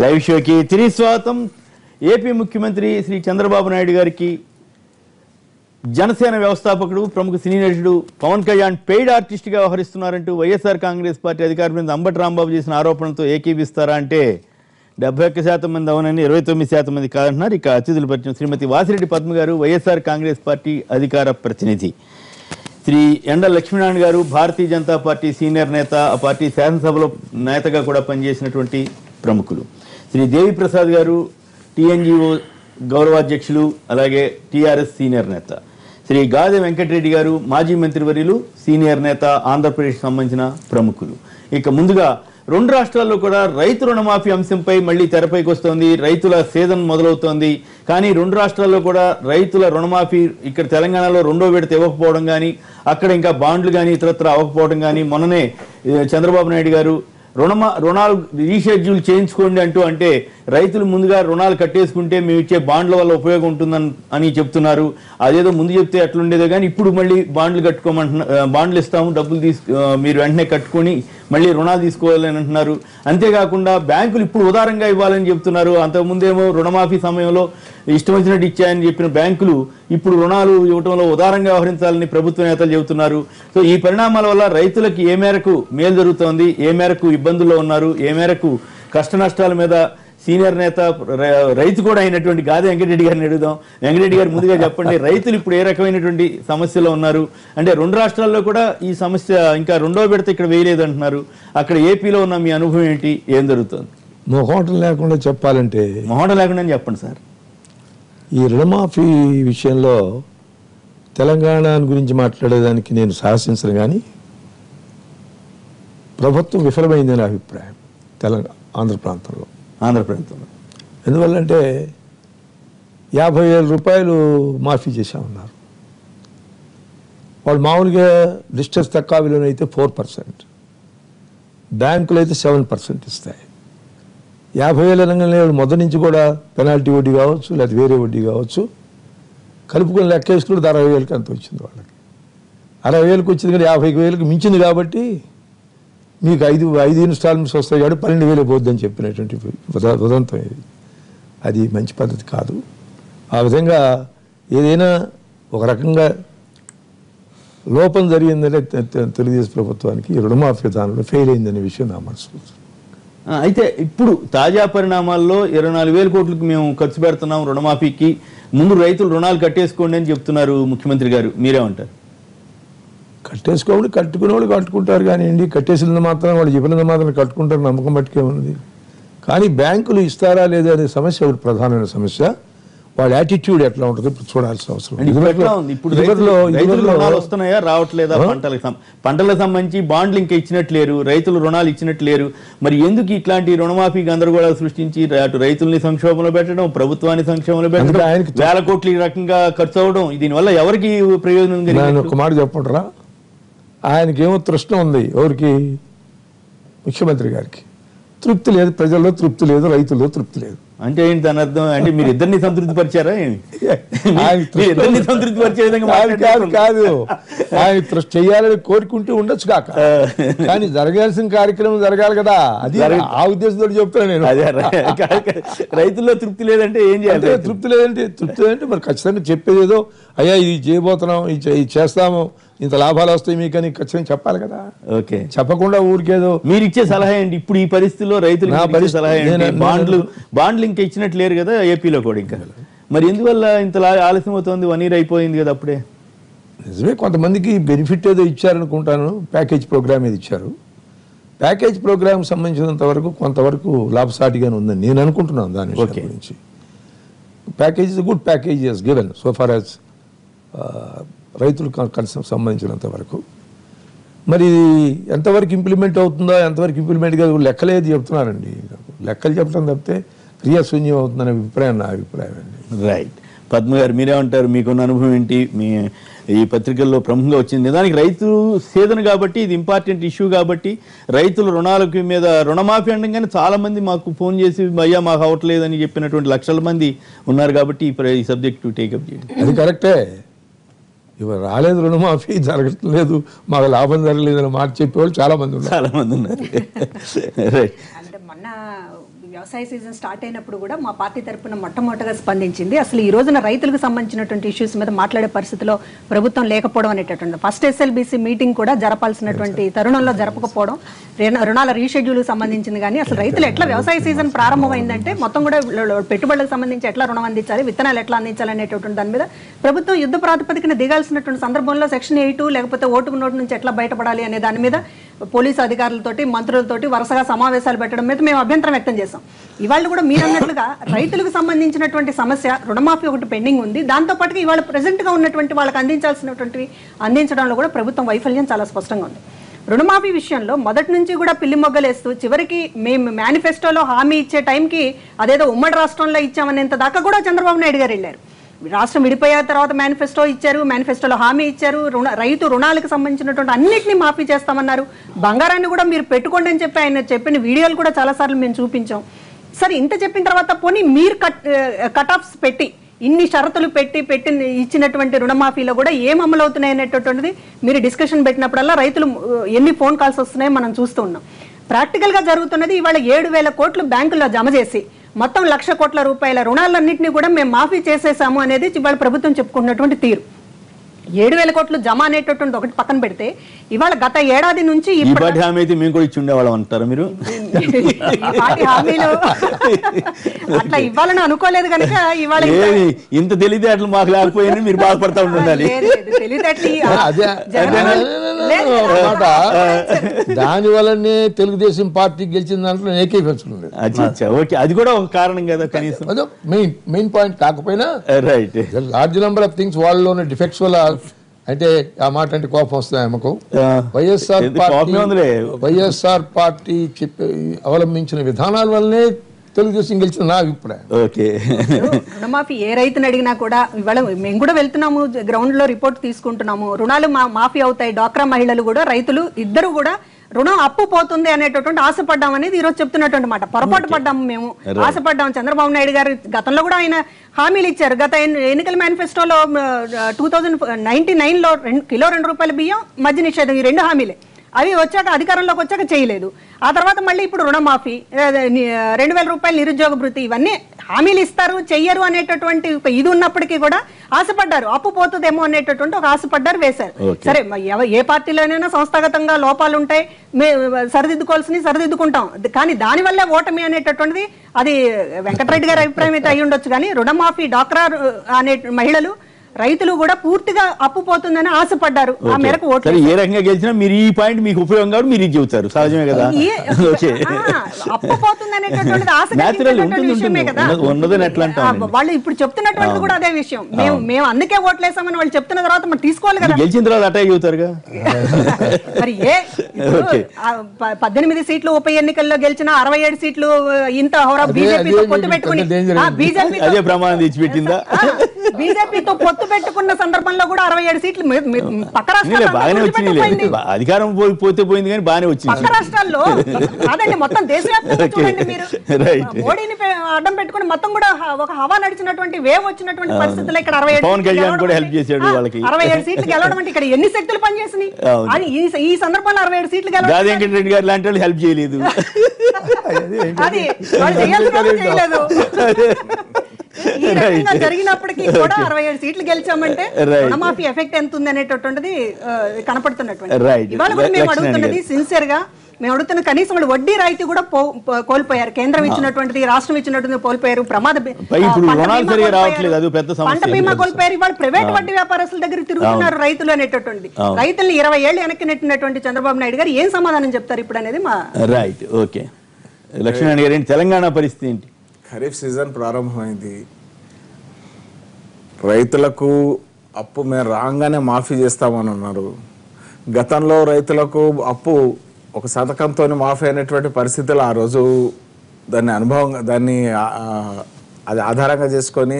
Live షోకి తిరిగి స్వాగతం. ఏపీ ముఖ్యమంత్రి శ్రీ చంద్రబాబు నాయుడు గారికి. జనసేన వ్యవస్థాపకుడు ప్రముఖ సినీ నటుడు పవన్ కళ్యాణ్ పెయిడ్ ఆర్టిస్ట్గా వ్యవహరిస్తున్నారంటూ వైఎస్ఆర్ కాంగ్రెస్ పార్టీ అధికారుల మీద అంబటి రాంబాబు చేసిన ఆరోపణలతో ఏకీపిస్తారా అంటే డెబ్బై ఒక్క శాతం మంది అవునని ఇరవై తొమ్మిది శాతం మంది కాదంటున్నారు. ఇక అతిథులు పరిచయం శ్రీమతి వాసిరెడ్డి పద్మ గారు వైఎస్ఆర్ కాంగ్రెస్ పార్టీ అధికార ప్రతినిధి. శ్రీ ఎండ లక్ష్మీనారాయణ గారు భారతీయ జనతా పార్టీ సీనియర్ నేత ఆ పార్టీ శాసనసభలో నేతగా కూడా పనిచేసినటువంటి ప్రముఖులు. శ్రీ దేవి ప్రసాద్ గారు టీఎన్జిఓ గౌరవాధ్యక్షులు అలాగే టీఆర్ఎస్ సీనియర్ నేత. శ్రీ గాదె వెంకటరెడ్డి గారు మాజీ మంత్రివర్యులు సీనియర్ నేత ఆంధ్రప్రదేశ్ సంబంధించిన ప్రముఖులు. ఇక ముందుగా రెండు రాష్ట్రాల్లో కూడా రైతు రుణమాఫీ అంశంపై మళ్ళీ తెరపైకి వస్తోంది. రైతుల సీజన్ మొదలవుతోంది. కానీ రెండు రాష్ట్రాల్లో కూడా రైతుల రుణమాఫీ ఇక్కడ తెలంగాణలో రెండో విడత ఇవ్వకపోవడం కానీ అక్కడ ఇంకా బాండ్లు కానీ ఇతరత్ర అవ్వకపోవడం కానీ మొన్ననే చంద్రబాబు నాయుడు గారు రుణమా రుణాలు రీషెడ్యూల్ చేయించుకోండి అంటూ అంటే రైతులు ముందుగా రుణాలు కట్టేసుకుంటే మేము ఇచ్చే బాండ్ల వల్ల ఉపయోగం ఉంటుందని అని చెప్తున్నారు. అదేదో ముందు చెప్తే అట్లుండేదో కానీ ఇప్పుడు మళ్ళీ బాండ్లు కట్టుకోమంటున్నా బాండ్లు ఇస్తాము డబ్బులు తీసుకు మీరు వెంటనే కట్టుకొని మళ్ళీ రుణాలు తీసుకోవాలని అంటున్నారు. అంతేకాకుండా బ్యాంకులు ఇప్పుడు ఉదారంగా ఇవ్వాలని చెప్తున్నారు. అంతకుముందేమో రుణమాఫీ సమయంలో ఇష్టం వచ్చినట్టు ఇచ్చాయని చెప్పిన బ్యాంకులు ఇప్పుడు రుణాలు ఇవ్వడంలో ఉదారంగా వ్యవహరించాలని ప్రభుత్వ నేతలు చెబుతున్నారు. సో ఈ పరిణామాల వల్ల రైతులకు ఏ మేరకు మేలు జరుగుతోంది? ఏ మేరకు ఇబ్బందుల్లో ఉన్నారు? ఏ మేరకు కష్ట నష్టాల మీద సీనియర్ నేత రైతు కూడా అయినటువంటి గాది వెంకటరెడ్డి గారిని అడుగుదాం. వెంకటరెడ్డి గారు ముందుగా చెప్పండి రైతులు ఇప్పుడు ఏ రకమైనటువంటి సమస్యలో ఉన్నారు? అంటే రెండు రాష్ట్రాల్లో కూడా ఈ సమస్య ఇంకా రెండో విడత ఇక్కడ వేయలేదు అంటున్నారు అక్కడ ఏపీలో ఉన్న మీ అనుభవం ఏంటి? ఏం జరుగుతుంది? మొహోటం లేకుండా చెప్పాలంటే మొహట లేకుండా చెప్పండి సార్. ఈ రుణమాఫీ విషయంలో తెలంగాణ గురించి మాట్లాడేదానికి నేను సాహసించను కానీ ప్రభుత్వం విఫలమైందని అభిప్రాయం తెలంగాణ ఆంధ్ర ప్రాంతంలో. ఆంధ్ర ప్రభుత్వంలో ఎందువల్లంటే యాభై వేల రూపాయలు మాఫీ చేశామన్నారు. వాళ్ళు మామూలుగా డిస్టెన్స్ తక్కువ విలువన అయితే ఫోర్ పర్సెంట్ బ్యాంకులు అయితే సెవెన్ పర్సెంట్ ఇస్తాయి. యాభై వేల రంగంలో మొదటి నుంచి కూడా పెనాల్టీ వడ్డీ కావచ్చు లేదా వేరే వడ్డీ కావచ్చు. కలుపుకొని లెక్కేసుకుంటే అరవై వేలకి అంత వచ్చింది వాళ్ళకి. అరవై వేలకు వచ్చింది కానీ యాభై వేలకు మించింది కాబట్టి మీకు ఐదు ఐదు ఇన్స్టాల్మెంట్స్ వస్తాయి కాబట్టి పన్నెండు వేలే పోద్దని చెప్పినటువంటి ఉదంతం ఇది. అది మంచి పద్ధతి కాదు. ఆ విధంగా ఏదైనా ఒక రకంగా లోపం జరిగిందంటే తెలుగుదేశం ప్రభుత్వానికి రుణమాఫీ విధానంలో ఫెయిల్ అయిందనే విషయం నా మనసు అయితే ఇప్పుడు తాజా పరిణామాల్లో ఇరవై నాలుగు వేల కోట్లకు మేము ఖర్చు పెడుతున్నాం రుణమాఫీకి. ముందు రైతులు రుణాలు కట్టేసుకోండి అని చెప్తున్నారు ముఖ్యమంత్రి గారు. మీరేమంటారు? కట్టేసుకోవాలి కట్టుకునే వాళ్ళు కట్టుకుంటారు కానివ్వండి కట్టేసినంత మాత్రం వాళ్ళు చెప్పినంత మాత్రం కట్టుకుంటారు నమ్మకం బట్టికే ఉన్నది కానీ బ్యాంకులు ఇస్తారా లేదా అనే సమస్య ఒకటి ప్రధానమైన సమస్య. వాళ్ళ యాటిట్యూడ్ ఎట్లా ఉంటుందో ఇప్పుడు చూడాల్సిన అవసరం ఇప్పుడు వస్తున్నాయా? రావట్లేదా? పంటలకు పంటలకు సంబంధించి బాండ్లు ఇంకా ఇచ్చినట్లు లేరు రైతులు రుణాలు ఇచ్చినట్లు లేరు. మరి ఎందుకు ఇట్లాంటి రుణమాఫీ గందరగోళాలు సృష్టించి అటు రైతుల్ని సంక్షోభంలో పెట్టడం ప్రభుత్వాన్ని సంక్షోభంలో పెట్టడం వేల కోట్లు ఈ రకంగా ఖర్చు అవడం దీనివల్ల ఎవరికి ప్రయోజనం? ఒక మాట చెప్పంటారా ఆయనకేమో తృష్ణ ఉంది ఎవరికి? ముఖ్యమంత్రి గారికి. తృప్తి లేదు ప్రజల్లో తృప్తి లేదు రైతుల్లో తృప్తి లేదు. అంటే ఏంటి దాని అర్థం? అంటే మీరు ఇద్దరిని సంతృప్తి పరిచారా ఇద్దరిని సంతృప్తి పరిచే విధంగా కాదు కాదు. ఆయన తృష్ణ చేయాలని కోరుకుంటూ ఉండొచ్చు కాక. కానీ జరగాల్సిన కార్యక్రమం జరగాలి కదా. అది ఆ ఉద్దేశంతో చెప్తాను నేను. రైతుల్లో తృప్తి లేదంటే ఏం చేయాలి తృప్తి లేదంటే తృప్తి లేదంటే మరి ఖచ్చితంగా చెప్పేది ఏదో అయ్యా ఇది చేయబోతున్నాం ఇది చేస్తాము ఇంత లాభాలు వస్తాయి మీకు అని ఖచ్చితంగా చెప్పాలి కదా. ఓకే. చెప్పకుండా ఊరికేదో మీరు ఇచ్చే సలహా ఏంటి? ఇప్పుడు ఈ పరిస్థితిలో రైతులు నా పరిస్థితి- సలహా ఏంటి? బాండ్లు బాండ్లు ఇంకా ఇచ్చినట్లు లేరు కదా ఏపీలో కూడా ఇంకా. మరి ఎందువల్ల ఇంత ఆలస్యం అవుతుంది? వన్ ఇయర్ అయిపోయింది కదా అప్పుడే. నిజమే కొంతమందికి బెనిఫిట్ ఏదో ఇచ్చారనుకుంటాను ప్యాకేజ్ ప్రోగ్రామ్ ఏది ఇచ్చారు. ప్యాకేజ్ ప్రోగ్రామ్ సంబంధించినంత వరకు కొంతవరకు లాభసాటిగానే ఉందని నేను అనుకుంటున్నాను దాని విషయం. గురించి. Package good package given so far as రైతులకు కనీసం సంబంధించినంత వరకు. మరి ఎంతవరకు ఇంప్లిమెంట్ అవుతుందో ఎంతవరకు ఇంప్లిమెంట్ కాదు లెక్కలేదు చెప్తున్నారండి లెక్కలు చెప్పడం తప్పితే క్రియాశూన్యం అవుతుందనే అభిప్రాయం నా అభిప్రాయం అండి. రైట్ పద్మ గారు మీరేమంటారు మీకున్న అనుభవం ఏంటి? మీ ఈ పత్రికల్లో ప్రముఖంగా వచ్చింది. నిజానికి రైతు సేదన కాబట్టి ఇది ఇంపార్టెంట్ ఇష్యూ కాబట్టి రైతుల రుణాలకి మీద రుణమాఫీ అనగానే చాలా మంది మాకు ఫోన్ చేసి అయ్యా మాకు అవ్వట్లేదని చెప్పినటువంటి లక్షల మంది ఉన్నారు కాబట్టి ఈ సబ్జెక్ట్ టేకప్ చేయండి. అది కరెక్టే ఇవాళ రాలేదు రుణమాఫీ జరగట్లేదు మాకు లాభం జరగలేదు అని మాట చెప్పేవాళ్ళు చాలా మంది ఉన్నారు. చాలా మంది ఉన్నారు. రైట్ అంటే మొన్న వ్యవసాయ సీజన్ స్టార్ట్ అయినప్పుడు కూడా మా పార్టీ తరపున మొట్టమొదటిగా స్పందించింది. అసలు ఈ రోజున రైతులకు సంబంధించినటువంటి ఇష్యూస్ మీద మాట్లాడే పరిస్థితిలో ప్రభుత్వం లేకపోవడం అనేటటువంటి ఫస్ట్ ఎస్ఎల్బీసీ మీటింగ్ కూడా జరపాల్సినటువంటి తరుణంలో జరపకపోవడం రుణ- రుణాల రీషెడ్యూల్ సంబంధించింది. కానీ అసలు రైతులు ఎట్లా వ్యవసాయ సీజన్ ప్రారంభమైందంటే మొత్తం కూడా పెట్టుబడులకు సంబంధించి ఎట్లా రుణం అందించాలి విత్తనాలు ఎట్లా అందించాలి అనేటటువంటి దాని మీద ప్రభుత్వం యుద్ధ ప్రాతిపదికన దిగాల్సినటువంటి సందర్భంలో సెక్షన్ ఎయిట్ లేకపోతే ఓటుకు నోటు నుంచి ఎట్లా బయటపడాలి అనే దాని మీద పోలీసు అధికారులతోటి మంత్రులతోటి వరుసగా సమావేశాలు పెట్టడం మీద మేము అభ్యంతరం వ్యక్తం చేస్తాం ఇవాళ కూడా మీరు అన్నట్లుగా రైతులకు సంబంధించినటువంటి సమస్య రుణమాఫీ ఒకటి పెండింగ్ ఉంది. దాంతో పాటుగా ఇవాళ ప్రజెంట్గా గా ఉన్నటువంటి వాళ్ళకి అందించాల్సినటువంటి అందించడంలో కూడా ప్రభుత్వం వైఫల్యం చాలా స్పష్టంగా ఉంది. రుణమాఫీ విషయంలో మొదటి నుంచి కూడా పిల్లి మొగ్గలేస్తూ చివరికి మేము మేనిఫెస్టోలో హామీ ఇచ్చే టైంకి అదేదో ఉమ్మడి రాష్ట్రంలో ఇచ్చామనేంత దాకా కూడా చంద్రబాబు నాయుడు గారు వెళ్ళారు. రాష్ట్రం విడిపోయిన తర్వాత మేనిఫెస్టో ఇచ్చారు మేనిఫెస్టోలో హామీ ఇచ్చారు రుణ రైతు రుణాలకు సంబంధించినటువంటి అన్నింటినీ మాఫీ చేస్తామన్నారు. బంగారాన్ని కూడా మీరు పెట్టుకోండి అని చెప్పి ఆయన చెప్పిన వీడియోలు కూడా చాలాసార్లు మేము చూపించాం. సరే ఇంత చెప్పిన తర్వాత పోనీ మీరు కట్ కట్ ఆఫ్స్ పెట్టి ఇన్ని షరతులు పెట్టి పెట్టి ఇచ్చినటువంటి రుణమాఫీలో కూడా ఏం అమలు అవుతున్నాయి అనేటటువంటిది మీరు డిస్కషన్ పెట్టినప్పుడల్లా రైతులు ఎన్ని ఫోన్ కాల్స్ వస్తున్నాయో మనం చూస్తూ ఉన్నాం. ప్రాక్టికల్గా జరుగుతున్నది ఇవాళ ఏడు వేల కోట్లు బ్యాంకుల్లో జమ చేసి మొత్తం లక్ష కోట్ల రూపాయల రుణాలన్నింటినీ కూడా మేము మాఫీ చేసేసాము అనేది ఇవాళ ప్రభుత్వం చెప్పుకున్నటువంటి తీరు. ఏడు వేల కోట్లు జమ అనేటటువంటి ఒకటి పక్కన పెడితే ఇవాళ గత ఏడాది నుంచి ఈ పాటి హామీ అయితే మేము కూడా ఇచ్చి ఉండేవాళ్ళం అంటారా మీరు? హామీలు అట్లా ఇవ్వాలని అనుకోలేదు కనుక ఇవాళ ఇంత తెలియదు అట్లా మాకు లేకపోయినా మీరు బాధపడతా ఉండాలి. తెలివితేటలు దాని వల్లనే తెలుగుదేశం పార్టీ గెలిచిన దాంట్లో అచ్చా ఓకే. అది కూడా ఒక కారణం కదా కనీసం. అదే మెయిన్ మెయిన్ పాయింట్ కాకపోయినా right large number of things వాళ్ళలోనే defects వల్ల అంటే ఆ మాట అంటే కోపం వస్తుంది ఆమెకు? వైఎస్ఆర్ పార్టీ. వైఎస్ఆర్ పార్టీ చెప్పే అవలంబించిన విధానాల వల్లనే తెలుగుదేశం గెలిచిన నా అభిప్రాయం. ఓకే. రుణమాఫీ ఏ రైతుని అడిగినా కూడా ఇవాళ మేము కూడా వెళ్తున్నాము గ్రౌండ్లో రిపోర్ట్ తీసుకుంటున్నాము. రుణాలు మా మాఫీ అవుతాయి. డాక్రా మహిళలు కూడా రైతులు ఇద్దరు కూడా రుణం అప్పు పోతుంది అనేటటువంటి ఆశపడ్డాం అనేది ఈరోజు చెప్తున్నటువంటి మాట. పొరపాటు పడ్డాము మేము. ఆశపడ్డాం చంద్రబాబు నాయుడు గారు గతంలో కూడా ఆయన హామీలు ఇచ్చారు. గత ఎన్ని- ఎన్నికల మేనిఫెస్టోలో టూ థౌజండ్ నైన్టీ నైన్లో రెండు కిలో రెండు రూపాయల బియ్యం మధ్య నిషేధం ఈ రెండు హామీలే. అవి వచ్చాక అధికారంలోకి వచ్చాక చేయలేదు. ఆ తర్వాత మళ్ళీ ఇప్పుడు రుణమాఫీ రెండు వేల రూపాయలు నిరుద్యోగ భృతి ఇవన్నీ హామీలు ఇస్తారు చెయ్యరు అనేటటువంటి ఇది ఉన్నప్పటికీ కూడా ఆశపడ్డారు. అప్పు పోతుందేమో అనేటటువంటి ఒక ఆశపడ్డారు వేశారు. సరే ఏ పార్టీలోనైనా సంస్థాగతంగా లోపాలు ఉంటాయి మే సరిదిద్దుకోవాల్సినవి సరిదిద్దుకుంటాం. కానీ దానివల్లే ఓటమి అనేటటువంటిది అది వెంకటరెడ్డి గారి అభిప్రాయం అయితే అయి ఉండొచ్చు కానీ రుణమాఫీ డాక్రా అనే మహిళలు రైతులు కూడా పూర్తిగా అప్పు పోతుందని ఆశపడ్డారు. ఆ మేరకు ఓట్లు ఏ రకంగా గెలిచినా మీరు ఈ పాయింట్ మీకు ఉపయోగం కాబట్టి మీరు ఇది చెబుతారు. సహజమే కదా? అప్పు పోతుంది. కదా. అంటాం. వాళ్ళు ఇప్పుడు చెప్తున్నటువంటి కూడా అదే విషయం. మేము మేము అందుకే ఓట్లేసామని వాళ్ళు చెప్తున్న తర్వాత మనం తీసుకోవాలి కదా. మీరు గెలిచిన తర్వాత అటాక్ చెబుతారుగా మరి ఏ పద్దెనిమిది సీట్లు ఉప ఎన్నికల్లో గెలిచిన అరవై ఏడు సీట్లు ఇంత హోరా బీజేపీతో పొత్తు పెట్టుకుని. బీజేపీ అదే ప్రమాణం తెచ్చిపెట్టిందా? బీజేపీతో పొత్తు పెట్టుకున్న సందర్భంలో కూడా అరవై ఏడు సీట్లు పక్క వదిలిపెట్టుకుపోయింది. అధికారం పోతే పోయింది కానీ బాగానే వచ్చింది పక్క రాష్ట్రాల్లో కాదండి మొత్తం దేశవ్యాప్తంగా. చూడండి మీరు. మోడీని అడ్డం పెట్టుకుని మొత్తం కూడా ఒక హవా నడిచినటువంటి వేవ్ వచ్చినటువంటి పరిస్థితుల్లో ఇక్కడ అరవై ఏడు పవన్ కళ్యాణ్ కూడా help చేశాడు వాళ్ళకి. అరవై ఏడు సీట్లు గెలవడం అంటే ఇక్కడ ఎన్ని శక్తులు పనిచేసినాయి. అని ఈ సందర్భంలో అరవై ఏడు సీట్లు గెలవడం గాది వెంకటరెడ్డి గారు లాంటి వాళ్ళు హెల్ప్ చేయలేదు అది చేయలేదు ఈ రకంగా జరిగినప్పటికీ కూడా అరవై ఏడు సీట్లు గెలిచామంటే. రుణమాఫీ ఎఫెక్ట్ ఎంత ఉంది అనేటటువంటిది కనపడుతున్నటువంటి. ఇవాళ కూడా మేము అడుగుతున్నది సిన్సియర్గా మేము అడుగుతున్న కనీసం వాళ్ళు వడ్డీ రాయితీ కూడా కోల్పోయారు. కేంద్రం ఇచ్చినటువంటిది రాష్ట్రం ఇచ్చినటువంటిది కోల్పోయారు. ప్రమాద పంట బీమా కోల్పోయారు. ఇవాళ ప్రైవేట్ వడ్డీ వ్యాపారస్తుల దగ్గర తిరుగుతున్నారు రైతులు అనేటటువంటిది అవును. రైతుల్ని ఇరవై ఏళ్ళు వెనక్కి నెట్టినటువంటి చంద్రబాబు నాయుడు గారు ఏం సమాధానం చెప్తారు ఇప్పుడు అనేది మా రైట్ ఓకే లక్ష్మణ్ గారు ఏంటి తెలంగాణ పరిస్థితి ఏంటి? ఖరీఫ్ సీజన్ ప్రారంభమైంది. రైతులకు అప్పు మేము రాగానే మాఫీ చేస్తామని అన్నారు. గతంలో రైతులకు అప్పు ఒక శతకంతో మాఫీ అయినటువంటి పరిస్థితులు ఆ రోజు దాన్ని అనుభవం దాన్ని అది ఆధారంగా చేసుకొని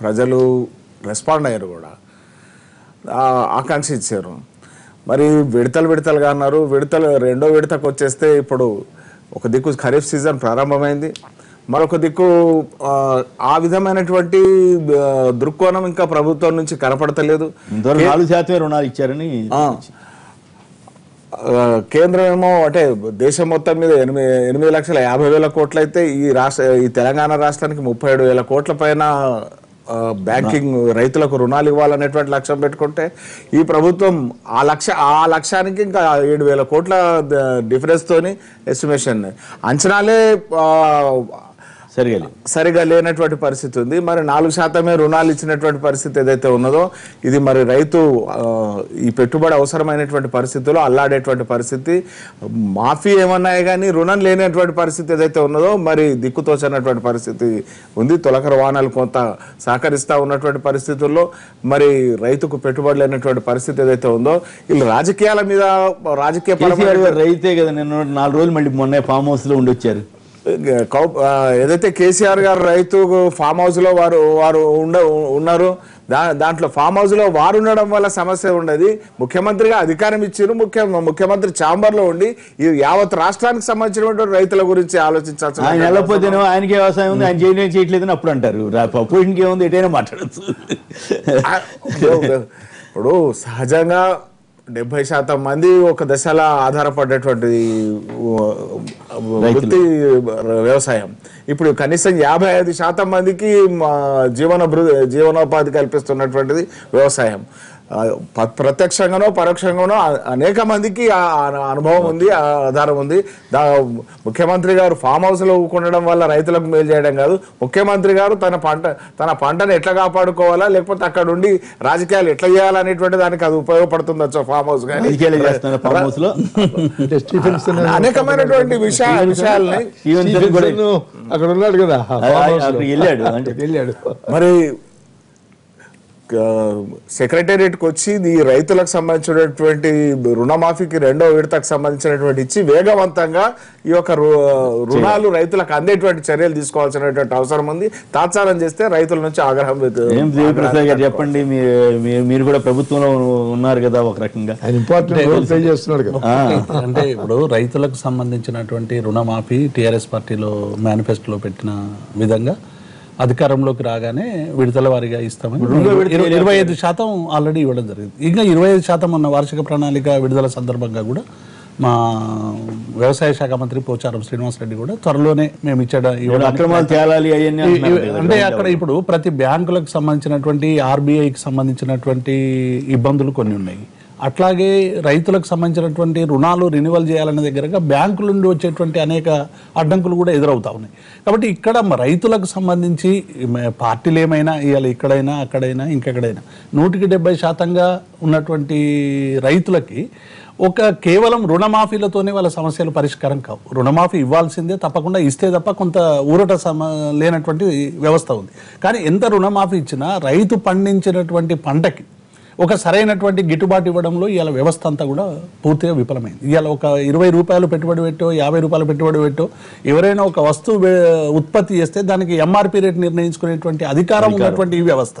ప్రజలు రెస్పాండ్ అయ్యారు కూడా. ఆకాంక్ష ఇచ్చారు. మరి విడతలు విడతలుగా అన్నారు. విడతలు రెండో విడతకు వచ్చేస్తే ఇప్పుడు ఒక దిక్కు ఖరీఫ్ సీజన్ ప్రారంభమైంది. మరొక దిక్కు ఆ, విధమైనటువంటి దృక్కోణం ఇంకా ప్రభుత్వం నుంచి కనపడతలేదు. నాలుగు శాతమే రుణాలు ఇచ్చారని కేంద్రం ఏమో అంటే దేశం మొత్తం మీద ఎనిమిది ఎనిమిది లక్షల యాభై వేల కోట్లు అయితే ఈ రాష్ట్ర ఈ తెలంగాణ రాష్ట్రానికి ముప్పై ఏడు వేల కోట్ల పైన బ్యాంకింగ్ రైతులకు రుణాలు ఇవ్వాలనేటువంటి లక్ష్యం పెట్టుకుంటే ఈ ప్రభుత్వం ఆ లక్ష ఆ లక్ష్యానికి ఇంకా ఏడు వేల కోట్ల ద- డిఫరెన్స్ తోని ఎస్టిమేషన్. అంచనాలే సరిగా. సరిగా లేనటువంటి పరిస్థితి ఉంది. మరి నాలుగు శాతమే రుణాలు ఇచ్చినటువంటి పరిస్థితి ఏదైతే ఉన్నదో ఇది మరి రైతు ఈ పెట్టుబడి అవసరమైనటువంటి పరిస్థితుల్లో అల్లాడేటువంటి పరిస్థితి. మాఫీ ఏమన్నాయి కానీ రుణం లేనటువంటి పరిస్థితి ఏదైతే ఉన్నదో మరి దిక్కుతోచనటువంటి పరిస్థితి ఉంది. తొలకర వాహనాలు కొంత సహకరిస్తా ఉన్నటువంటి పరిస్థితుల్లో మరి రైతుకు పెట్టుబడి లేనటువంటి పరిస్థితి ఏదైతే ఉందో వీళ్ళు రాజకీయాల మీద రాజకీయ రైతే కదా నిన్న నాలుగు రోజులు మళ్ళీ మొన్న ఫామ్ హౌస్లో ఉండి వచ్చారు కౌ ఆ, ఏదైతే కేసీఆర్ గారు రైతు ఫామ్ హౌస్లో వారు వారు ఉండ ఉన్నారు దా దాంట్లో ఫామ్ హౌస్లో వారు ఉండడం వల్ల సమస్య ఉండదు. ముఖ్యమంత్రిగా అధికారం ఇచ్చారు ముఖ్య ముఖ్యమంత్రి ఛాంబర్లో ఉండి ఈ యావత్ రాష్ట్రానికి సంబంధించినటువంటి రైతుల గురించి ఆలోచించాల్సిన ఆయన వెళ్ళకపోతేనేమో ఆయనకి వ్యవసాయం ఉంది ఆయన చేయడం చేయట్లేదని అప్పుడు అంటారు. అపోజిషన్కి ఏముంది ఎటైనా మాట్లాడచ్చు. ఇప్పుడు సహజంగా డెబ్బై శాతం మంది ఒక దశలా ఆధారపడేటువంటి వృత్తి వ్యవసాయం. ఇప్పుడు కనీసం యాభై ఐదు శాతం మందికి జీవన జీవనోపాధి కల్పిస్తున్నటువంటిది వ్యవసాయం. ప్రత్యక్షంగానో పరోక్షంగానో అనేక మందికి ఆ అనుభవం ఉంది ఆ ఆధారం ఉంది. దా ముఖ్యమంత్రి గారు ఫామ్ హౌస్లో ఊకుండడం వల్ల రైతులకు మేలు చేయడం కాదు. ముఖ్యమంత్రి గారు తన పంట తన పంటను ఎట్లా కాపాడుకోవాలా లేకపోతే అక్కడ ఉండి రాజకీయాలు ఎట్లా చేయాలనేటువంటి దానికి అది ఉపయోగపడుతుందచ్చో ఫామ్ హౌస్ కానీ? అనేకమైనటువంటి విషయ విషయాల్ని అక్కడ ఉన్నాడు కదా వెళ్ళాడు. మరి సెక్రటేరియట్కి వచ్చి ఈ రైతులకు సంబంధించినటువంటి రుణమాఫీకి రెండో విడతకు సంబంధించినటువంటి ఇచ్చి వేగవంతంగా ఈ యొక్క రు- రుణాలు రైతులకు అందేటువంటి చర్యలు తీసుకోవాల్సినటువంటి అవసరం ఉంది. తాత్సారం చేస్తే రైతుల నుంచి ఆగ్రహం గారు చెప్పండి మీరు కూడా ప్రభుత్వంలో ఉన్నారు కదా ఒక రకంగా. ఆయన ఇంపార్టెంట్ రోల్ ప్లే చేస్తున్నాడు కదా. ఆ, అంటే ఇప్పుడు రైతులకు సంబంధించినటువంటి రుణమాఫీ టీఆర్ఎస్ పార్టీలో మేనిఫెస్టోలో పెట్టిన విధంగా అధికారంలోకి రాగానే విడతల వారీగా ఇస్తామని ఇరవై- ఐదు శాతం ఆల్రెడీ ఇవ్వడం జరిగింది. ఇంకా ఇరవై ఐదు శాతం అన్న వార్షిక ప్రణాళిక విడుదల సందర్భంగా కూడా మా వ్యవసాయ శాఖ మంత్రి పోచారం శ్రీనివాసరెడ్డి కూడా త్వరలోనే మేము ఇచ్చే ఇప్పుడు అక్రమాలు తేలాలి అవన్నీ ఈ- అంటున్నారు ఈ- కదా. అంటే అక్కడ ఇప్పుడు ప్రతి బ్యాంకులకు సంబంధించినటువంటి ఆర్బీఐకి సంబంధించినటువంటి ఇబ్బందులు కొన్ని ఉన్నాయి. అట్లాగే రైతులకు సంబంధించినటువంటి రుణాలు రెన్యువల్ చేయాలనే దగ్గరగా బ్యాంకుల నుండి వచ్చేటువంటి అనేక అడ్డంకులు కూడా ఎదురవుతా ఉన్నాయి. కాబట్టి ఇక్కడ రైతులకు సంబంధించి పార్టీలు ఏమైనా ఇవాళ ఇక్కడైనా అక్కడైనా ఇంకెక్కడైనా. నూటికి డెబ్బై శాతంగా ఉన్నటువంటి రైతులకి ఒక కేవలం రుణమాఫీలతోనే వాళ్ళ సమస్యలు పరిష్కారం కావు. రుణమాఫీ ఇవ్వాల్సిందే తప్పకుండా ఇస్తే తప్ప కొంత ఊరట సమ లేనటువంటి వ్యవస్థ ఉంది. కానీ ఎంత రుణమాఫీ ఇచ్చినా రైతు పండించినటువంటి పంటకి ఒక సరైనటువంటి గిట్టుబాటు ఇవ్వడంలో ఇవాళ వ్యవస్థ అంతా కూడా పూర్తిగా విఫలమైంది. ఇవాళ ఒక ఇరవై రూపాయలు పెట్టుబడి పెట్టో యాభై రూపాయలు పెట్టుబడి పెట్టో ఎవరైనా ఒక వస్తువు ఉత్పత్తి చేస్తే దానికి ఎంఆర్పి రేట్ నిర్ణయించుకునేటువంటి అధికారం ఉన్నటువంటి ఈ వ్యవస్థ.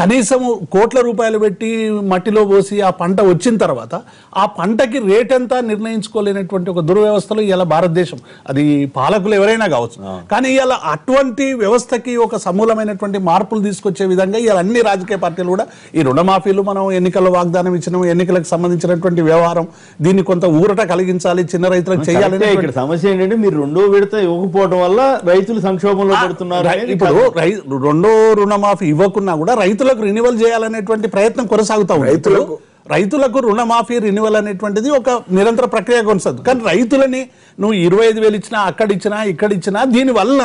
కనీసం కోట్ల రూపాయలు పెట్టి మట్టిలో పోసి ఆ పంట వచ్చిన తర్వాత ఆ పంటకి రేట్ ఎంత నిర్ణయించుకోలేనటువంటి ఒక దుర్వ్యవస్థలో ఇలా భారతదేశం. అది పాలకులు ఎవరైనా కావచ్చు. కానీ ఇలా అటువంటి వ్యవస్థకి ఒక సమూలమైనటువంటి మార్పులు తీసుకొచ్చే విధంగా ఇలా అన్ని రాజకీయ పార్టీలు కూడా ఈ రుణమాఫీలు మనం ఎన్నికల్లో వాగ్దానం ఇచ్చినాం ఎన్నికలకు సంబంధించినటువంటి వ్యవహారం దీన్ని కొంత ఊరట కలిగించాలి చిన్న రైతులకు చేయాలి. ఇక్కడ సమస్య ఏంటంటే మీరు రెండో విడత ఇవ్వకపోవడం వల్ల రైతులు సంక్షోభంలో పడుతున్నారు ఇప్పుడు రై రెండో రుణమాఫీ ఇవ్వకున్నా కూడా రైతులకు రెన్యువల్ చేయాలనేటువంటి ప్రయత్నం కొనసాగుతా ఉంది రైతులకు- రైతులకు రుణమాఫీ రెన్యువల్ అనేటువంటిది ఒక నిరంతర ప్రక్రియ కొనసాగుతుంది కానీ రైతులని నువ్వు ఇరవై ఐదు వేలు ఇచ్చినా అక్కడ ఇచ్చినా ఇక్కడ ఇచ్చినా దీనివల్ల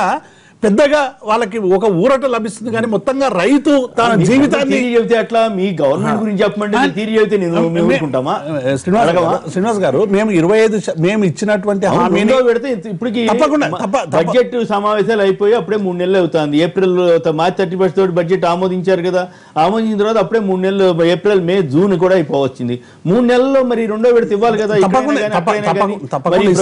పెద్దగా వాళ్ళకి ఒక ఊరట లభిస్తుంది కానీ మొత్తంగా రైతు తన జీవితాన్ని చెబితే అట్లా మీ గవర్నమెంట్ గురించి చెప్పమంటే మీరు తీరి చెబితే శ్రీనివాస్? గారు- శ్రీనివాస్ గారు మేము ఇరవై ఐదు మేము ఇచ్చినటువంటి ఇంత- ఇప్పటికి తప్పకుండా, బడ్జెట్ సమావేశాలు అయిపోయి అప్పుడే మూడు నెలలు అవుతుంది. ఏప్రిల్ మార్చ్ థర్టీ ఫస్ట్ తోటి బడ్జెట్ ఆమోదించారు కదా. ఆమోదించిన తర్వాత అప్పుడే మూడు నెలలు ఏప్రిల్ మే జూన్ కూడా అయిపోవచ్చింది. మూడు నెలల్లో మరి రెండో విడత ఇవ్వాలి కదా.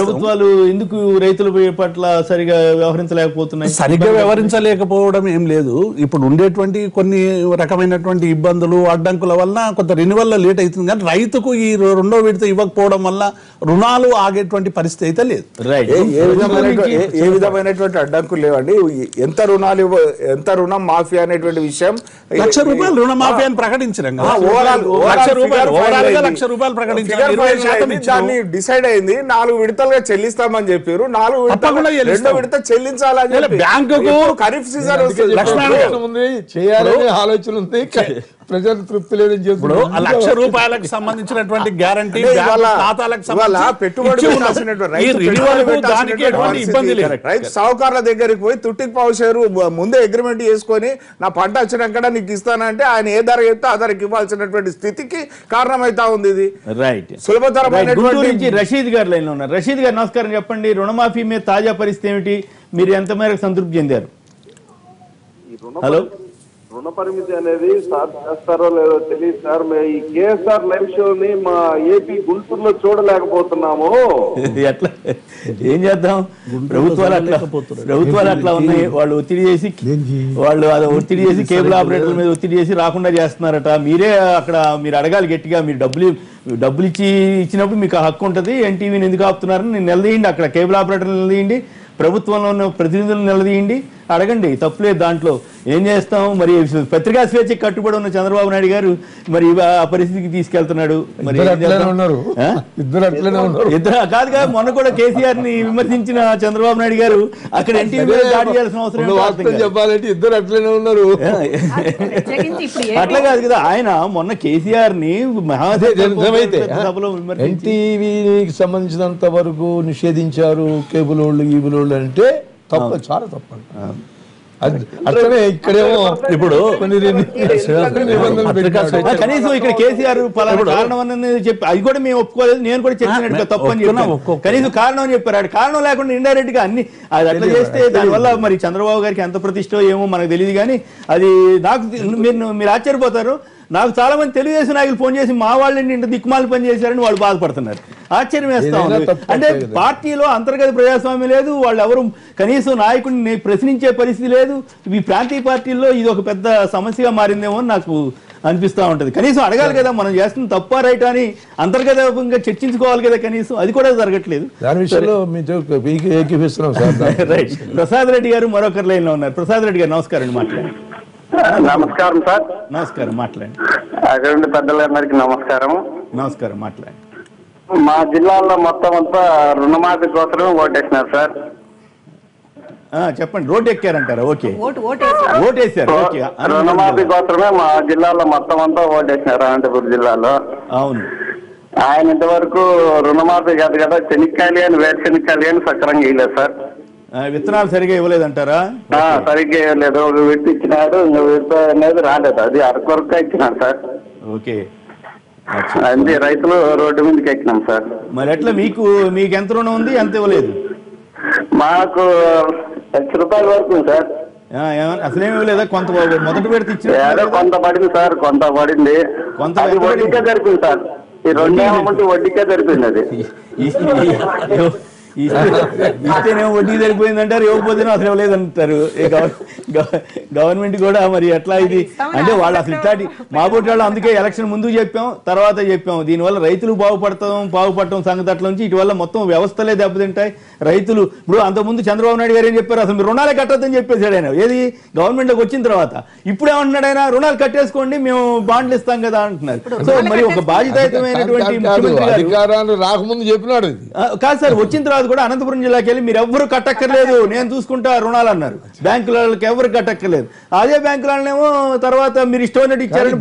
ప్రభుత్వాలు ఎందుకు రైతుల పట్ల సరిగా వ్యవహరించలేకపోతున్నాయి? సరిగ్గా వ్యవహరించలేకపోవడం ఏం లేదు. ఇప్పుడు ఉండేటువంటి కొన్ని రకమైనటువంటి ఇబ్బందులు అడ్డంకుల వల్ల కొంత రెన్యువల్ లేట్ అవుతుంది. కానీ రైతుకు ఈ రెండో విడత ఇవ్వకపోవడం వల్ల రుణాలు ఆగేటువంటి పరిస్థితి అయితే లేదు. ఏ- ఏ విధమైనటువంటి ఏ- ఏ విధమైనటువంటి అడ్డంకులు లేవండి. ఎంత రుణాలు ఇవ్వ- ఎంత రుణం మాఫీ అనేటువంటి విషయం లక్ష రూపాయలు రుణమాఫీ అని ప్రకటించినాం కదా. ఓవరాల్ లక్ష రూపాయలు డిసైడ్ అయింది. నాలుగు విడతలుగా చెల్లిస్తామని చెప్పారు. నాలుగు విడతలు. రెండో విడత చెల్లించాలని. బ్యాంకుకు- ఖరీఫ్ సీజన్. ఉంది చేయాలనే ఆలోచన ఉంది ప్రజలకు తృప్తి లేదని ఆ లక్ష రూపాయలకు సంబంధించినటువంటి గ్యారంటీ ఖాతాలకు రైతు సావుకారుల దగ్గరికి పోయి తుట్టికి పావు షేరు ముందే అగ్రిమెంట్ చేసుకొని నా పంట వచ్చినాక నీకు ఇస్తానంటే ఆయన ఏ ధర చెప్తే ఆ ధరకి ఇవ్వాల్సినటువంటి స్థితికి కారణమైతా ఉంది ఇది. రైట్ సులభతరమైనటువంటి- రషీద్ గారు లైన్లో ఉన్నారు. రషీద్ గారు నమస్కారం చెప్పండి. రుణమాఫీ మీద తాజా పరిస్థితి ఏమిటి? మీరు ఎంత మేరకు సంతృప్తి చెందారు? ఈ రుణ హలో? రుణ పరిమితి అనేది సార్ చేస్తారో లేదో తెలియదు సార్. మేము ఈ కేఎస్ఆర్ లైవ్ షోని మా ఏపీ గుంటూరులో చూడలేకపోతున్నాము. ఎట్లా? ఏం చేద్దాం? ప్రభుత్వాలు అట్లా ప్రభుత్వాలు అట్లా ఉన్నాయి. వాళ్ళు ఒత్తిడి చేసి వాళ్ళు అది ఒత్తిడి చేసి కేబుల్ ఆపరేటర్ల మీద ఒత్తిడి చేసి రాకుండా చేస్తున్నారట. మీరే అక్కడ మీరు అడగాలి గట్టిగా. మీరు డబ్బులు డబ్బులు ఇచ్చి ఇచ్చినప్పుడు మీకు ఆ హక్కు ఉంటుంది. ఎన్టీవీని ఎందుకు ఆపుతున్నారని నేను నిలదీయండి. అక్కడ కేబుల్ ఆపరేటర్లు నిలదీయండి. ప్రభుత్వంలో ఉన్న ప్రతినిధులను నిలదీయండి. అడగండి తప్పులేదు దాంట్లో. ఏం చేస్తాం? మరి పత్రికా స్వేచ్ఛకి కట్టుబడి ఉన్న చంద్రబాబు నాయుడు గారు మరి ఆ పరిస్థితికి తీసుకెళ్తున్నాడు. మరి ఇద్దరు ఏం అట్లనే చేద్దాం? ఉన్నారు. ఆ? ఇద్దరు అట్లనే ఉన్నారు. ఇద్దరు కాదుగా మొన్న కూడా కేసీఆర్ని విమర్శించిన చంద్రబాబు నాయుడు గారు అక్కడ దాడి చేయాల్సిన అవసరం. చెప్పాలంటే ఇద్దరు అట్లనే ఉన్నారు. అట్లా కాదు కదా ఆయన మొన్న కేసీఆర్ని ఎన్టీవీకి సంబంధించినంత వరకు నిషేధించారు కేబుల్ వాళ్ళు గీబుల్ వాళ్ళు అంటే తప్ప చాలా తప్పండి అది అట్లనే ఇక్కడేమో ఇప్పుడు కనీసం ఇక్కడ కేసీఆర్ పలానా కారణం అని చెప్పి అది కూడా మేము ఒప్పుకోలేదు నేను కూడా చెప్పినట్టుగా తప్పు అని చెప్పాను. కనీసం కారణం అని చెప్పారు. ఆడు కారణం లేకుండా ఇండైరెక్ట్గా అన్ని అది అట్లా చేస్తే దానివల్ల మరి చంద్రబాబు గారికి ఎంత ప్రతిష్టో ఏమో మనకు తెలియదు కానీ అది నాకు మీరు మీరు ఆశ్చర్యపోతారు. నాకు చాలా మంది తెలుగుదేశం నాయకులు ఫోన్ చేసి మా వాళ్ళని ఇంత దిక్కుమాలు పని చేశారని వాళ్ళు బాధపడుతున్నారు. ఆశ్చర్యం వేస్తా ఉంది. అంటే. పార్టీలో అంతర్గత ప్రజాస్వామ్యం లేదు వాళ్ళు ఎవరు కనీసం నాయకుడిని ప్రశ్నించే పరిస్థితి లేదు. ఈ ప్రాంతీయ పార్టీల్లో ఇది ఒక పెద్ద సమస్యగా మారిందేమో అని నాకు అనిపిస్తా ఉంటది. కనీసం అడగాలి కదా మనం చేస్తున్న తప్ప రైట్ అని అంతర్గతంగా చర్చించుకోవాలి కదా కనీసం. అది కూడా జరగట్లేదు. దాని విషయంలో ఏకీపిస్తున్నాం సార్. రైట్. ప్రసాద్ రెడ్డి గారు మరొకరు లైన్లో ఉన్నారు. ప్రసాద్ రెడ్డి గారు నమస్కారం అండి మాట్లాడండి. నమస్కారం సార్. నమస్కారం మాట్లాడండి. అక్కడ పెద్దలందరికీ నమస్కారం. నమస్కారం మాట్లాడండి. మా జిల్లాలో మొత్తం అంతా రుణమాఫీ కోసమే ఓటేసినారు సార్. ఆ, చెప్పండి రోడ్డు ఎక్కారంటారా? ఓకే. ఓటు ఓటేసి ఓటేశారు ఓకే. రుణమాఫీ కోసమే మా జిల్లాలో మొత్తం అంతా ఓటేసినారు అనంతపురం జిల్లాలో. అవును. ఆయన ఇంతవరకు రుణమాఫీ కాదు కదా శనిక్కాయలు కానీ వేరుశెనక్కాయలు కానీ సక్రంగా ఇవ్వలేదు సార్. విత్తనాలు సరిగా ఇవ్వలేదంటారా? ఆ, సరిగ్గా ఇవ్వలేదు. ఒక ఇచ్చినాడు ఇంకో విడత అనేది రాలేదు. అది అరకొరక ఇచ్చినాడు సార్. ఓకే. అంతే రైతులు రోడ్డు మీదకి ఎక్కినాం సార్ మరి ఎట్లా మీకు మీకు ఎంత రుణం ఉంది ఎంత ఇవ్వలేదు మాకు లక్ష రూపాయల వరకు ఉంది సార్ అసలేమి ఇవ్వలేదా కొంత మొదటి పెడితే ఏదో ఇచ్చిన కొంత పడింది సార్ కొంత పడింది కొంత? వడ్డీకే జరిపింది సార్ ఈ రెండు ఏమంటే వడ్డీకే జరిపింది అది ఇస్తేనేమో వడ్డీ సరిపోయింది అంటారు ఇవ్వకపోతేనే అసలు ఇవ్వలేదంటారు గవర్నమెంట్ కూడా మరి ఎట్లా ఇది? అంటే వాళ్ళు అసలు ఇట్లాంటి మా వాళ్ళు అందుకే ఎలక్షన్ ముందు చెప్పాం తర్వాత చెప్పాం. దీనివల్ల రైతులు బాగుపడతాం బాగుపడటం సంగతి అట్ల నుంచి ఇటువల్ల మొత్తం వ్యవస్థలే దెబ్బతింటాయి. రైతులు ఇప్పుడు అంతకుముందు చంద్రబాబు నాయుడు గారు ఏం చెప్పారు? అసలు మీరు రుణాలే కట్టొద్దని చెప్పేశాడు ఆయన. ఏది? గవర్నమెంట్లోకి వచ్చిన తర్వాత. ఇప్పుడు ఏమంటున్నాడు ఆయన రుణాలు కట్టేసుకోండి మేము బాండ్లు ఇస్తాం కదా అంటున్నారు. సో మరి ఒక బాధ్యతాయుతమైనటువంటి కాదు, కాదు, ముఖ్యమంత్రి గారు అధికారాలు రాకముందు చెప్పినాడు కాదు సార్ వచ్చిన తర్వాత కూడా అనంతపురం జిల్లాకి వెళ్ళి మీరు ఎవ్వరు కట్టక్కర్లేదు నేను చూసుకుంటా రుణాలు అన్నారు. బ్యాంకులకి ఎవరు కట్టక్కర్లేదు. అదే బ్యాంకులనేమో తర్వాత మీరు ఇష్టం ఇచ్చారని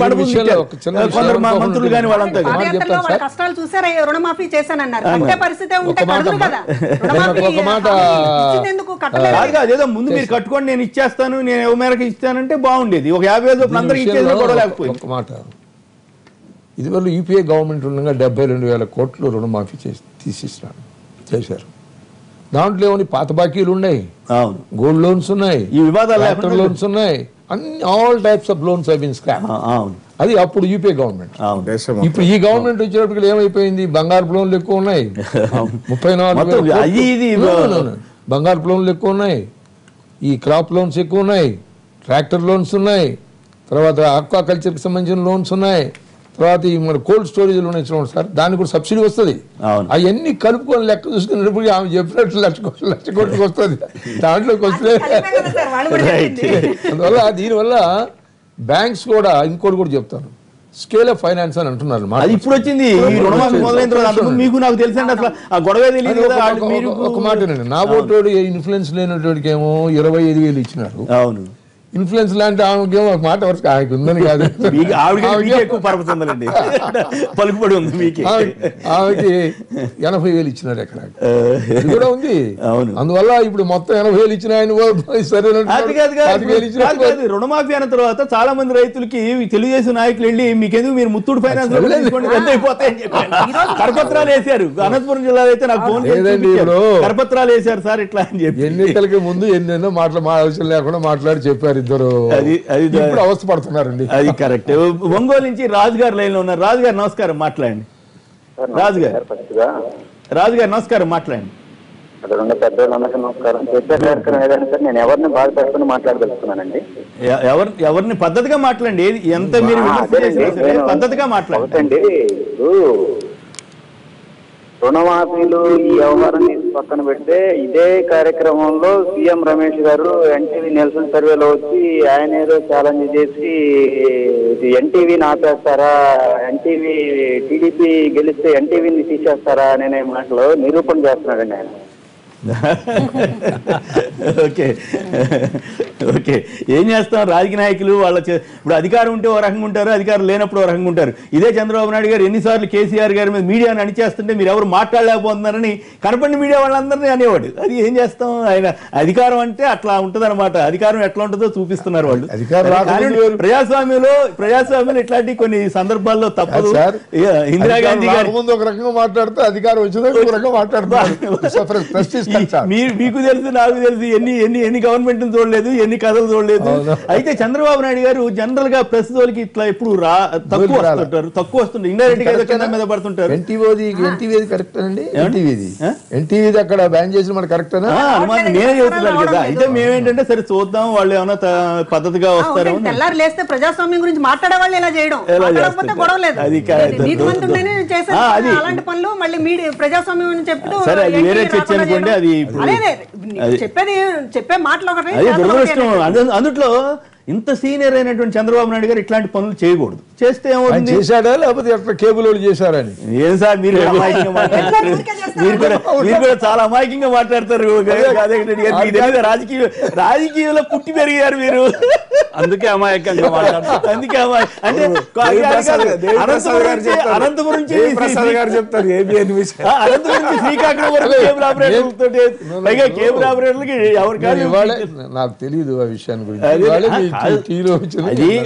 చిన్న కొందరు మా మంత్రులు కానీ వాళ్ళంతా. కష్టాలు చూసారా? రుణమాఫీ చేశానన్నారు. కదా. ఏదో ముందు మీరు కట్టుకోండి నేను ఇచ్చేస్తాను నేను ఏ మేరకు ఇస్తానంటే బాగుండేది. ఒక యాభై వేలు అందరికి ఇచ్చేది ఒక- లేకపోయింది. మాట. ఇది వల్ల యూపీఏ గవర్నమెంట్ ఉండగా డెబ్బై రెండు వేల కోట్లు రుణమాఫీ చేసి తీసేసినాడు చేశారు. దాంట్లో ఏమని పాత బాకీలు ఉన్నాయి. అవును. గోల్డ్ లోన్స్ ఉన్నాయి. ఈ వివాదాలు లోన్స్ ఉన్నాయి. అన్ని ఆల్ టైప్స్ ఆఫ్ లోన్స్ ఐ బిన్ స్క్రాప్ ఆ, అవును. అది అప్పుడు యూపీఏ గవర్నమెంట్. ఇప్పుడు ఈ గవర్నమెంట్ వచ్చినప్పటికి ఏమైపోయింది? బంగారు లోన్లు ఎక్కువ ఉన్నాయి. ముప్పై నాలుగు. బంగారు లోన్లు ఎక్కువ ఉన్నాయి. ఈ క్రాప్ లోన్స్ ఎక్కువ ఉన్నాయి. ట్రాక్టర్ లోన్స్ ఉన్నాయి. తర్వాత ఆక్వా కల్చర్కి సంబంధించిన లోన్స్ ఉన్నాయి. తర్వాత ఈ మన కోల్డ్ స్టోరేజ్లు ఉన్నాయి చూడండి సార్ దానికి కూడా సబ్సిడీ వస్తుంది. అవును. అవన్నీ కలుపుకొని లెక్క చూసుకున్నప్పుడు ఆమె చెప్పినట్లు లక్ష కోట్లు లక్ష కోట్లకి వస్తుంది. దాంట్లోకి వస్తే. అందువల్ల దీనివల్ల బ్యాంక్స్ కూడా ఇంకోటి కూడా చెప్తాను. స్కేల్ ఆఫ్ ఫైనాన్స్ అని అంటున్నారు. అది ఇప్పుడు వచ్చింది. మీకు నాకు తెలుసండి అసలు ఆ గొడవే తెలియదు ఒక- మాట నా ఓటోడు ఇన్ఫ్లుయెన్స్ లేనటువంటి ఏమో ఇరవై ఐదు వేలు ఇచ్చినారు అవును. ఇన్ఫ్లుయెన్స్ లాంటి ఆమెకేమో ఒక మాట వరకు ఆమెకు ఉందని కాదు. పలుకుబడి ఉంది మీకే. ఆమె- ఆమెకి ఎనభై వేలు ఇచ్చినారు ఎక్కడ. కూడా ఉంది. అవును. అందువల్ల ఇప్పుడు మొత్తం ఎనభై వేలు ఇచ్చిన ఆయన. రుణమాఫీ అయిన తర్వాత చాలా మంది రైతులకి తెలుగుదేశం నాయకులు వెళ్ళి మీకెందుకు మీరు ముత్తూడు ఫైనాన్స్ కరపత్రాలు వేశారు. అనంతపురం జిల్లాలో అయితే నాకు ఫోన్ కరపత్రాలు వేశారు సార్ ఇట్లా అని చెప్పి. ఎన్నికలకి ముందు ఎన్నెన్నో మాటలు మా అవసరం లేకుండా మాట్లాడి చెప్పారు. ఇద్దరు అది- అది దా- ఇప్పుడు అవస్థ పడుతున్నారండి. అది కరెక్ట్. ఒంగోలు నుంచి రాజుగారు లైన్లో ఉన్నారు రాజుగారు నమస్కారం మాట్లాడండి. రాజుగారు. రాజుగారు నమస్కారం మాట్లాడండి. అక్కడ ఉన్న నమస్కారం. చర్చా కార్యక్రమం ఏదైనా సరే నేను ఎవరిని మాట్లాడదలుచుకున్నానండి. ఎవరు ఎవరిని పద్ధతిగా మాట్లాడండి? ఎంత మీరు పద్ధతిగా మాట్లాడండి. రుణమాఫీలు ఈ వ్యవహారం పక్కన పెడితే ఇదే కార్యక్రమంలో సీఎం రమేష్ గారు ఎన్టీవీ నెల్సన్ సర్వేలో వచ్చి ఆయన ఏదో ఛాలెంజ్ చేసి ఇది ఎన్టీవీని ఆపేస్తారా ఎన్టీవీ టీడీపీ గెలిస్తే ఎన్టీవీని తీసేస్తారా అనే మాటలు నిరూపణ చేస్తున్నాడండి ఆయన. ఓకే. ఓకే. ఏం చేస్తాం? రాజకీయ నాయకులు వాళ్ళ ఇప్పుడు అధికారం ఉంటే ఓ రకంగా ఉంటారు అధికారం లేనప్పుడు ఓ రకంగా ఉంటారు. ఇదే చంద్రబాబు నాయుడు గారు ఎన్నిసార్లు కేసీఆర్ గారి మీద మీడియాని అణిచేస్తుంటే మీరు ఎవరు మాట్లాడలేకపోతున్నారని కనపడిన మీడియా వాళ్ళందరినీ అనేవాడు. అది ఏం చేస్తాం? ఆయన అధికారం అంటే అట్లా ఉంటదన్నమాట. అధికారం ఎట్లా ఉంటుందో చూపిస్తున్నారు వాళ్ళు. ప్రజాస్వామ్యంలో ప్రజాస్వామ్యంలో ఇట్లాంటి కొన్ని సందర్భాల్లో తప్పదు. ఇందిరాగాంధీ గారి ముందు ఒక రకంగా మాట్లాడితే అధికారం వచ్చిందో ఒక రకంగా మాట్లాడుతున్నారు. ప్రెస్టీజ్ ఈ- మీ- మీకు తెలుసు నాకు తెలుసు ఎన్ని ఎన్ని ఎన్ని గవర్నమెంట్ చూడలేదు ఎన్ని కథలు చూడలేదు. అయితే చంద్రబాబు నాయుడు గారు జనరల్గా ప్రెస్ జోలికి ఇట్లా ఎప్పుడు రా తక్కువ. వస్తుంటారు తక్కువ వస్తుంటారు ఇండైరెక్ట్గా ఏదో కింద మీద పడుతుంటారు ఎన్టీవీది ఎన్టీవీది కరెక్ట్ అండి ఎన్టీవీది? ఎన్టీవీది అక్కడ బ్యాన్ చేసిన మన కరెక్టేనా ఆ, అనుమానం నేనే చెబుతున్నాను కదా అయితే మేమేంటంటే సరే చూద్దాం వాళ్ళు ఏమైనా పద్ధతిగా వస్తారో. తెల్లారి లేస్తే ప్రజాస్వామ్యం గురించి మాట్లాడే వాళ్ళు ఇలా చేయడం? గొడవ లేదు అది కాదు. నీతివంతుడైనా చేసే ఆ, అది. అలాంటి పనులు మళ్ళీ మీడియా ప్రజాస్వామ్యం అని చెప్తూ సరే, అది వేరే చర్చ అనుకోండి. అది ఇప్పుడు-. చెప్పేది చెప్పే మాటలు ఒకటి అది చేతలు దురదృష్టం ఒకటి. అందు- అందుట్లో ఇంత సీనియర్ అయినటువంటి చంద్రబాబు నాయుడు గారు ఇట్లాంటి పనులు చేయకూడదు. చేస్తే ఏమవుతుంది? చేశాడా? లేకపోతే ఎట్లా కేబుల్ వాళ్ళు చేశారని ఏం సార్ మీరు మీరు కూడా మీరు కూడా చాలా అమాయకంగా మాట్లాడతారు. రాజకీయ రాజకీయంలో పుట్టి పెరిగారు మీరు. అందుకే అమాయకంగా మాట్లాడతారు. అందుకే అమాయ అంటే అనంతపురం చెప్తారు. అనంతపురం శ్రీకాకుళం వరకు కేబుల్ ఆపరేటర్ తోటి పైగా కేబుల్ ఆపరేటర్లకి ఎవరు నేను కాదు ఇవాళే నాకు తెలియదు ఆ విషయాన్ని గురించి. అది-. టీవీలో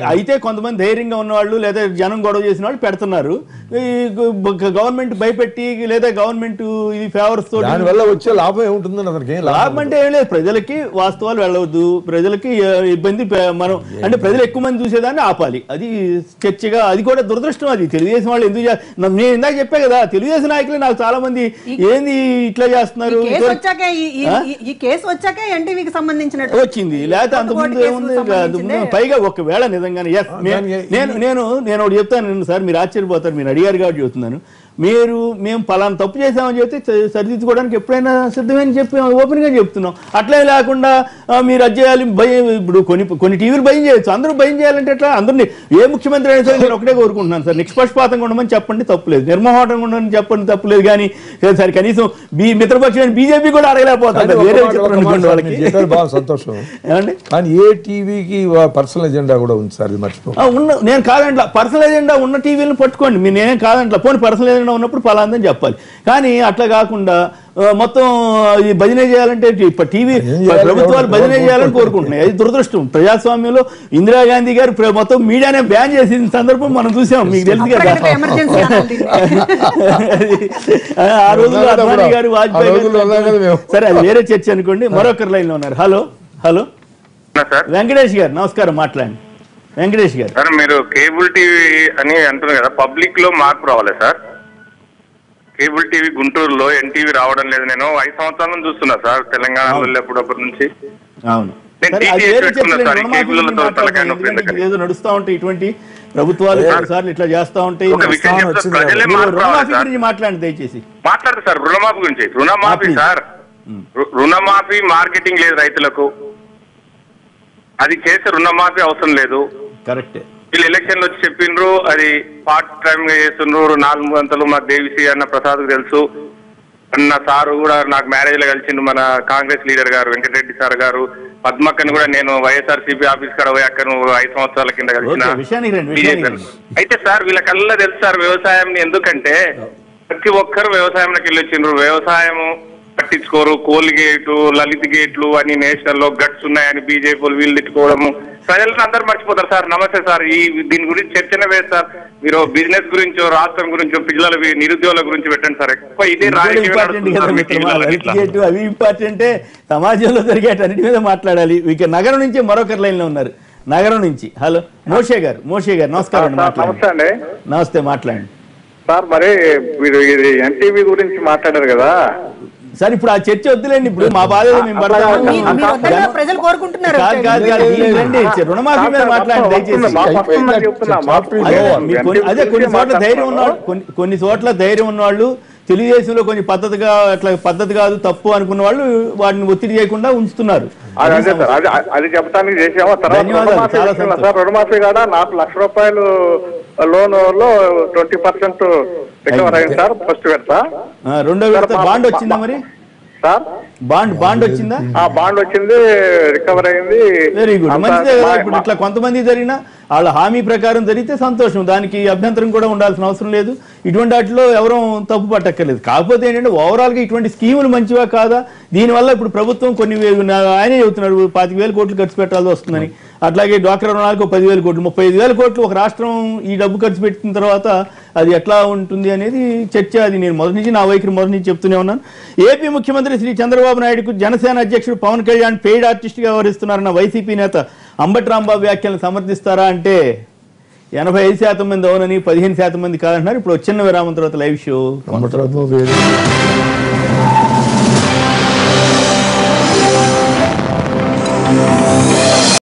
అయితే కొంతమంది ధైర్యంగా ఉన్నవాళ్ళు లేదా జనం గొడవ చేసిన వాళ్ళు పెడుతున్నారు. గవర్నమెంట్ భయపెట్టి లేదా గవర్నమెంట్ ఇది ఫేవర్స్ దానివల్ల వచ్చే లాభం ఏముంటుందని అతనికి? లాభం అంటే ఏం లేదు. ప్రజలకి వాస్తవాలు వెళ్ళవద్దు. ప్రజలకి ఇబ్బంది మనం అంటే ప్రజలు ఎక్కువ మంది చూసేదాన్ని ఆపాలి. అది చర్చగా అది కూడా దురదృష్టం అది. తెలుగుదేశం వాళ్ళు ఎందుకు నేను ఇందాక చెప్పా కదా తెలుగుదేశం నాయకులు నాకు చాలా మంది ఏంది ఇట్లా చేస్తున్నారు? ఈ కేసు వచ్చాకే ఈ- ఈ- ఆ? ఈ- ఈ కేసు వచ్చాకే ఎన్టీవీకి సంబంధించినట్టు వచ్చింది. లేకపోతే అంత ముందు కేసుకు ఏముంది ముందు పైగా ఒకవేళ నిజంగానే నేను నేను నేను ఒకటి చెప్తాను సార్ మీరు ఆశ్చర్యపోతారు మీరు అడిగారు కాబట్టి చెప్తున్నాను. మీరు మేము పలానా తప్పు చేసామని చెప్తే సరిదిద్దుకోవడానికి ఎప్పుడైనా సిద్ధమని చెప్పి ఓపెన్గా చెప్తున్నాం. అట్లే లేకుండా మీరు అది చేయాలి భయం ఇప్పుడు కొన్ని కొన్ని టీవీలు భయం చేయొచ్చు. అందరూ భయం చేయాలంటే ఎట్లా? అందరినీ ఏ ముఖ్యమంత్రి అయినా సరే నేను ఒకటే కోరుకుంటున్నాను సార్. నిష్పక్షపాతంగా ఉండమని చెప్పండి తప్పులేదు నిర్మోహటంగా ఉండమని చెప్పండి తప్పులేదు కానీ సరే కనీసం బీ మిత్రపక్షమైన బీజేపీ కూడా అడగలేకపోతుంది వేరే వాళ్ళకి. బాగా సంతోషం. ఏమండి? కానీ ఏ టీవీకి పర్సనల్ ఎజెండా కూడా ఉంది సార్ మర్చిపో ఉన్న నేను కాదంట్లా. పర్సనల్ ఏజెండా ఉన్న టీవీలను పట్టుకోండి. మీరు నేనేం కాదంట్లా. పోనీ పర్సనల్ ఏజెండా ఉన్నప్పుడు పలాందని చెప్పాలి. కానీ అట్లా కాకుండా మొత్తం ఈ భజన చేయాలంటే ఇప్పుడు టీవీ? ప్రభుత్వాలు భజన చేయాలని కోరుకుంటున్నాయి. అది దురదృష్టం. ప్రజాస్వామ్యంలో ఇందిరాగాంధీ గారు మొత్తం మీడియానే బ్యాన్ చేసిన సందర్భం మనం చూసాం. మీకు తెలుసు కదా. ఆ, రోజుల్లో అద్వానీ. గారు వాజ్పేయి సరే అది వేరే చర్చ అనుకోండి. మరొకరు లైన్లో ఉన్నారు. Hello hello. సార్. వెంకటేష్ గారు నమస్కారం మాట్లాడండి. వెంకటేష్ గారు. సార్ మీరు కేబుల్ టీవీ అని అంటున్నారు కదా పబ్లిక్లో మార్పు రావాలి సార్? కేబుల్ టీవీ గుంటూరులో ఎన్టీవీ రావడం లేదు. నేను ఐదు సంవత్సరాల నుంచి చూస్తున్నా సార్ తెలంగాణలో ఎప్పుడప్పటి నుంచి. అవును. సరే. సార్? ఏదో నడుస్తా ఉంటాయి ఇటువంటి ప్రభుత్వాలు కొన్నిసార్లు ఇట్లా చేస్తా ఉంటాయి. రుణమాఫీ సార్. గురించి మాట్లాడండి దయచేసి. మాట్లాడదు సార్ రుణమాఫీ గురించి. రుణమాఫీ. సార్. రుణమాఫీ మార్కెటింగ్ లేదు రైతులకు. అది చేసే రుణమాఫీ అవసరం లేదు. కరెక్టే. వీళ్ళు ఎలక్షన్లు వచ్చి చెప్పిండ్రు అది పార్ట్ టైం గా చేస్తుండ్రు నాలుగు గంటలు మా దేవిసి అన్న ప్రసాద్ తెలుసు. అన్న సారు కూడా నాకు మ్యారేజ్లో కలిసిండు మన కాంగ్రెస్ లీడర్ గారు వెంకటరెడ్డి సార్ గారు. పద్మక్కని కూడా నేను వైఎస్ఆర్ సిపి ఆఫీస్ కాడ పోయి అక్కడ ఐదు సంవత్సరాల కింద కలిసిన. అయితే సార్ వీళ్ళకల్లా తెలుసు సార్ వ్యవసాయం ఎందుకంటే ప్రతి ఒక్కరు వ్యవసాయంలోకి వెళ్ళి వచ్చిండ్రు వ్యవసాయం పట్టించుకోరు. కోల్గేటు లలిత్ గేట్లు అని నేషనల్లో గట్స్ ఉన్నాయని బీజేపీ వీళ్ళు తిట్టుకోవడము. ప్రజలను అందరూ మర్చిపోతారు సార్. నమస్తే సార్. ఈ దీని గురించి చర్చనే వేరు సార్. మీరు బిజినెస్ గురించో రాష్ట్రం గురించో పిల్లల నిరుద్యోగుల గురించి పెట్టండి సార్. ఎక్కువ ఇదే రాజకీయం అవి ఇంపార్టెంటే. సమాజంలో జరిగేటన్నిటి మీద మాట్లాడాలి. ఇక నగరం నుంచి మరొకరి లైన్లో ఉన్నారు. నగరం నుంచి. హలో మోషే గారు. మోషే గారు నమస్కారం నమస్తే మాట్లాడండి. అండి. నమస్తే మాట్లాడండి. సార్ మరి మీరు ఇది ఎన్టీవీ గురించి మాట్లాడారు కదా. సార్ ఇప్పుడు ఆ చర్చ వద్దులేండి ఇప్పుడు మా బాధ ప్రజలు కోరుకుంటున్నారు. రుణమాఫీ మీద మాట్లాడండి దయచేసి. అదే మీ కొన్ని- అదే కొన్ని చోట్ల ధైర్యం ఉన్నవాళ్ళు కొన్ని కొన్ని చోట్ల ధైర్యం ఉన్నవాళ్ళు తెలుగుదేశంలో కొంచెం పద్ధతిగా అట్లా పద్ధతి కాదు తప్పు అనుకున్న వాళ్ళు వాటిని ఒత్తిడి చేయకుండా ఉంచుతున్నారు. అదే చెప్పడానికి చేసాము తర్వాత రుణమాఫీ కాడ? నాలుగు లక్ష రూపాయలు లోన్లో ట్వంటీ పర్సెంట్ రికవర్ అయింది సార్ ఫస్ట్ పెడతా ఆ, రెండో విడత బాండ్ వచ్చిందా మరి? సార్? బాండ్ బాండ్ వచ్చిందా? ఆ బాండ్ వచ్చింది రికవర్ అయింది. Very good. మంచిదే కదా ఇప్పుడు ఇట్లా కొంతమంది జరిగినా వాళ్ళ హామీ ప్రకారం జరిగితే సంతోషం. దానికి అభ్యంతరం కూడా ఉండాల్సిన అవసరం లేదు. ఇటువంటి వాటిలో ఎవరూ తప్పు పట్టక్కర్లేదు. కాకపోతే ఏంటంటే ఓవరాల్గా ఇటువంటి స్కీములు మంచివా కాదా? దీనివల్ల ఇప్పుడు ప్రభుత్వం కొన్ని ఆయనే చెబుతున్నాడు పాతిక వేల కోట్లు ఖర్చు పెట్టాల్సి వస్తుందని. అట్లాగే డ్వాక్రా రుణాలకు పదివేల కోట్లు ముప్పై ఐదు వేల కోట్లు ఒక రాష్ట్రం ఈ డబ్బు ఖర్చు పెట్టిన తర్వాత అది ఎట్లా ఉంటుంది అనేది చర్చ. అది నేను మొదటి నుంచి నా వైఖరి మొదటి నుంచి చెప్తూనే ఉన్నాను. ఏపీ ముఖ్యమంత్రి శ్రీ చంద్రబాబు నాయుడుకు జనసేన అధ్యక్షుడు పవన్ కళ్యాణ్ పెయిడ్ ఆర్టిస్ట్గా వ్యవహరిస్తున్నారన్న వైసీపీ నేత అంబటి రాంబాబు వ్యాఖ్యలను సమర్థిస్తారా అంటే ఎనభై ఐదు శాతం మంది అవునని పదిహేను శాతం మంది కాదంటున్నారు. ఇప్పుడు వచ్చిన విరామం తర్వాత లైవ్ షో.